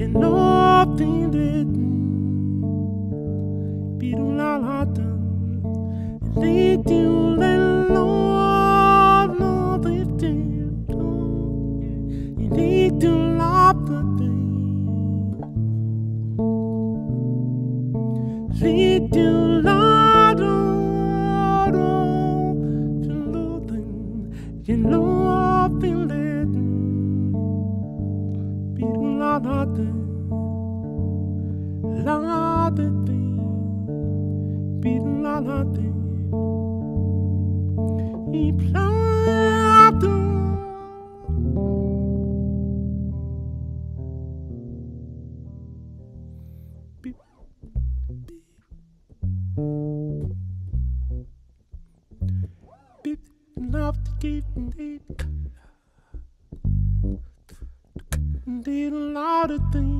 and nothing written. Pero la lata, litio del no, no litio, litio la pate, litio la do, do, do, do, do, do, do, do, do, do, he y plado. Beep, beep. Beep, to me did a lot of things.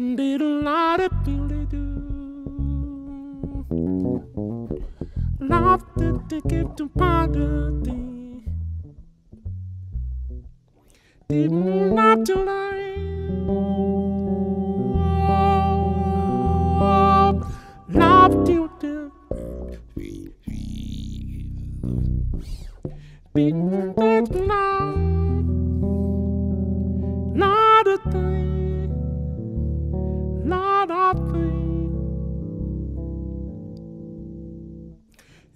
Little lot of do. Love the ticket to poverty. Didn't to lie. Love to do. Didn't love.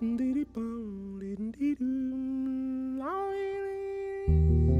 Do doo doo doo doo doo doo.